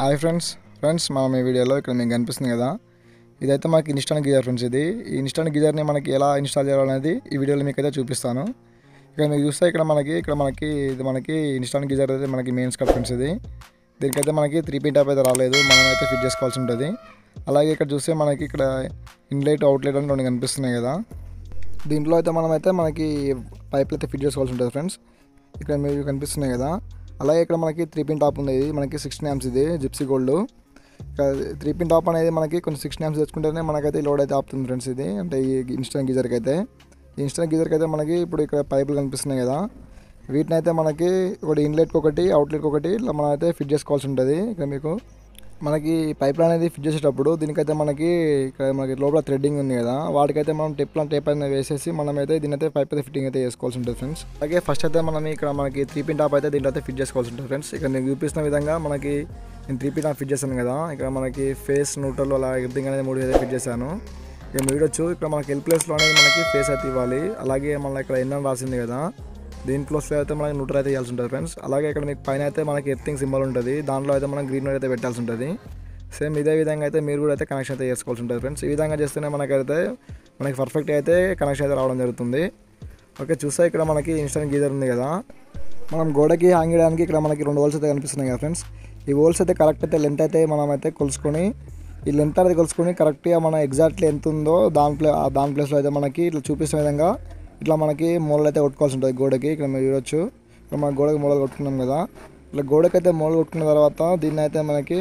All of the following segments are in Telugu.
హాయ్ ఫ్రెండ్స్ ఫ్రెండ్స్ మనం ఈ వీడియోలో ఇక్కడ మీకు కనిపిస్తుంది కదా. ఇదైతే మనకి ఇన్స్టాంట్ గీజర్ ఫ్రెండ్స్ ఇది. ఈ ఇన్స్టాంట్ గీజర్ని మనకి ఎలా ఇన్స్టాల్ చేయాలనేది ఈ వీడియోలో మీకు అయితే చూపిస్తాను. ఇక్కడ మీకు చూస్తే ఇక్కడ మనకి ఇక్కడ మనకి ఇది మనకి ఇన్స్టాంట్ గీజర్ అయితే మనకి మెయిన్ స్కట్ ఫ్రెండ్స్ ఇది. దీనికైతే మనకి త్రీ పిన్ టాప్ అయితే రాలేదు. మనం అయితే ఫిట్ చేసుకోవాల్సి ఉంటుంది. అలాగే ఇక్కడ చూస్తే మనకి ఇక్కడ ఇన్లైట్ అవుట్లైట్ అని రెండు కనిపిస్తున్నాయి కదా. దీంట్లో అయితే మనమైతే మనకి పైపులు అయితే ఫిట్ చేసుకోవాల్సి ఉంటుంది ఫ్రెండ్స్ ఇక్కడ మీరు కనిపిస్తున్నాయి కదా. అలాగే ఇక్కడ మనకి త్రీ పిన్ టాప్ ఉంది. ఇది మనకి సిక్స్టీన్ యామ్స్ ఇది gypsy gold three pin top అనేది మనకి కొంచెం సిక్స్టీన్ యామ్స్ తెచ్చుకుంటేనే మనకైతే లోడ్ అయితే ఆపుతుంది ఫ్రెండ్స్ ఇది. అంటే ఈ ఇన్స్టెంట్ గీజర్కి అయితే. ఈ ఇన్స్టెంట్ గీజర్కి అయితే మనకి ఇప్పుడు ఇక్కడ పైపులు కనిపిస్తున్నాయి కదా. వీటిని అయితే మనకి ఒకటి ఇన్లెట్కి ఒకటి అవుట్లెట్కి ఒకటి ఇట్లా మనం అయితే ఫిట్ చేసుకోవాల్సి ఉంటుంది. ఇక్కడ మీకు మనకి పైప్ లైన్ అనేది ఫిట్ చేసేటప్పుడు దీనికైతే మనకి ఇక్కడ మనకి లోపల థ్రెడ్డింగ్ ఉంది కదా వాటికైతే మనం టెప్ టేప్ అనేది వేసేసి మనం అయితే దీని అయితే పైప్ అయితే ఫిట్టింగ్ అయితే చేసుకోవాల్సి ఉంటుంది ఫ్రెండ్స్. అలాగే ఫస్ట్ అయితే మనం ఇక్కడ మనకి త్రీ పిన్ టాప్ అయితే దీంట్లో అయితే ఫిట్ చేసుకోవాల్సి ఉంటుంది ఫ్రెండ్స్. ఇక్కడ నేను చూపిస్తున్న విధంగా మనకి నేను త్రీ పిన్ టాప్ ఫిట్ చేశాను కదా ఇక్కడ మనకి ఫేస్ న్యూట్రల్ అలా ఎవ్రీథింగ్ అనేది మూడు అయితే ఫిట్ చేశాను. ఇక మీరు చూడొచ్చు ఇక్కడ మనకి ఎల్ ప్లేస్లో అనేది మనకి ఫేస్ అయితే ఇవ్వాలి. అలాగే మన ఇక్కడ ఎన్ఎన్ రాసింది కదా దీని ప్లస్లో అయితే మనకి న్యూట్రల్ అయితే చేయాల్సి ఉంటుంది ఫ్రెండ్స్ అలాగే ఇక్కడ మీకు పైన అయితే మనకి ఎర్తింగ్ సింబల్ ఉంటుంది. దాంట్లో అయితే మనం గ్రీన్ అయితే పెట్టాల్సి ఉంటుంది. సేమ్ ఇదే విధంగా అయితే మీరు కూడా అయితే కనెక్షన్ అయితే చేసుకోవాల్సి ఉంటుంది ఫ్రెండ్స్ ఈ విధంగా చేస్తేనే మనకైతే మనకి పర్ఫెక్ట్ అయితే కనెక్షన్ అయితే రావడం జరుగుతుంది. ఓకే చూస్తే ఇక్కడ మనకి ఇన్స్టెంట్ గీజర్ ఉంది కదా. మనం గోడకి హ్యాంగ్ చేయడానికి ఇక్కడ మనకి రెండు హోల్స్ అయితే కనిపిస్తున్నాయి కదా ఫ్రెండ్స్ ఈ హోల్స్ అయితే కరెక్ట్ అయితే లెంత్ అయితే మనం అయితే కొలుసుకొని ఈ లెంత్ అనేది కొలుసుకొని కరెక్ట్గా మన ఎగ్జాక్ట్లీ ఎంత ఉందో దాని ప్లే దాని ప్లేస్లో అయితే మనకి ఇట్లా చూపిస్తున్న విధంగా ఇట్లా మనకి మూలలు అయితే కొట్టుకోవాల్సి ఉంటుంది గోడకి ఇక్కడ మీరు చూడొచ్చు. ఇక్కడ మన గోడకి మూలలు కొట్టుకున్నాం కదా. ఇట్లా గోడకి అయితే మూలలు కొట్టుకున్న తర్వాత దీన్ని అయితే మనకి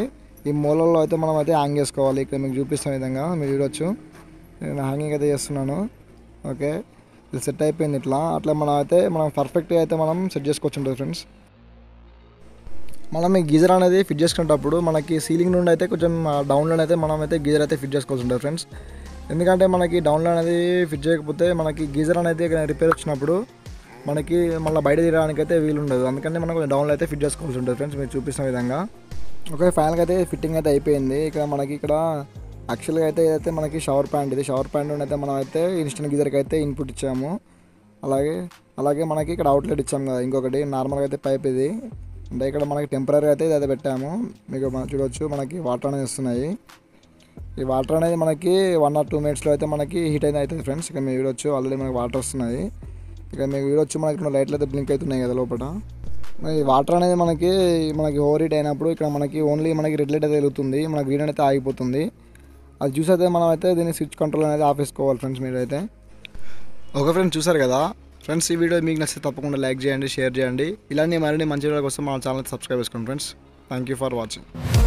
ఈ మూలల్లో అయితే మనం అయితే హ్యాంగ్ చేసుకోవాలి. ఇక్కడ మీకు చూపిస్తున్న విధంగా మీరు చూడొచ్చు. నేను హ్యాంగింగ్ అయితే చేస్తున్నాను. ఓకే. ఇది సెట్ అయిపోయింది ఇట్లా. అట్లా మనం అయితే మనం పర్ఫెక్ట్గా అయితే మనం సెట్ చేసుకోవచ్చు ఉంటుంది ఫ్రెండ్స్ మనం ఈ గీజర్ అనేది ఫిట్ చేసుకునేటప్పుడు మనకి సీలింగ్ నుండి అయితే కొంచెం డౌన్లో అయితే మనం అయితే గీజర్ అయితే ఫిట్ చేసుకోవాల్సి ఉంటుంది ఫ్రెండ్స్ ఎందుకంటే మనకి డౌన్లో అనేది ఫిట్ చేయకపోతే మనకి గీజర్ అనేది రిపేర్ వచ్చినప్పుడు మనకి మళ్ళీ బయట తీయడానికి అయితే వీలు ఉండదు అందుకని మనం కొంచెం డౌన్లో అయితే ఫిట్ చేసుకోవాల్సి ఉంటుంది ఫ్రెండ్స్ మీరు చూపిస్తున్న విధంగా. ఓకే ఫైనల్గా అయితే ఫిట్టింగ్ అయితే అయిపోయింది. ఇక్కడ మనకి ఇక్కడ యాక్చువల్గా అయితే ఇదైతే మనకి షవర్ ప్యాంట్ ఇది షవర్ ప్యాంట్ అయితే మనం అయితే ఇన్స్టెంట్ గీజర్కి అయితే ఇన్పుట్ ఇచ్చాము. అలాగే అలాగే మనకి ఇక్కడ అవుట్లెట్ ఇచ్చాము కదా ఇంకొకటి నార్మల్గా అయితే పైప్ ఇది. అంటే ఇక్కడ మనకి టెంపరీ అయితే ఇది అయితే పెట్టాము. మీకు మనం చూడవచ్చు మనకి వాటర్ అనేది వస్తున్నాయి. ఈ వాటర్ అనేది మనకి వన్ ఆర్ టూ మినిట్స్లో అయితే మనకి హీట్ అయితే అవుతుంది ఫ్రెండ్స్ ఇక మీ వీడొచ్చు ఆల్రెడీ మనకి వాటర్ వస్తున్నాయి. ఇక మీకు వీడొచ్చు మనకి లైట్లు అయితే బ్లింక్ అవుతున్నాయి కదా లోపల ఈ వాటర్ అనేది మనకి మనకి ఓవర్ హీట్ అయినప్పుడు ఇక్కడ మనకి ఓన్లీ మనకి రెడ్ లైట్ అయితే వెలుగుతుంది. మన గ్రీన్ అయితే ఆగిపోతుంది. అది చూసి అయితే మనం అయితే దీన్ని స్విచ్ కంట్రోల్ అనేది ఆఫ్ చేసుకోవాలి ఫ్రెండ్స్ మీరు అయితే ఫ్రెండ్స్ చూసారు కదా? ఫ్రెండ్స్ ఈ వీడియో మీకు నచ్చితే తప్పకుండా లైక్ చేయండి షేర్ చేయండి. ఇలాంటి మరిన్ని మంచి వీడియో కోసం మన ఛానల్ సబ్స్క్రైబ్ చేసుకోండి friends thank you for watching